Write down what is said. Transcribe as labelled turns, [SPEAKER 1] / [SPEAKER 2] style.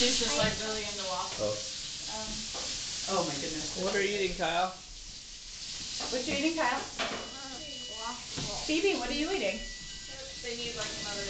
[SPEAKER 1] She's just like really into waffles.
[SPEAKER 2] Oh.
[SPEAKER 1] Um,
[SPEAKER 3] Oh my goodness.
[SPEAKER 4] What are you eating, Kyle?
[SPEAKER 3] What you eating, Kyle?
[SPEAKER 1] waffles.
[SPEAKER 3] Phoebe, what are you eating?
[SPEAKER 1] They need like another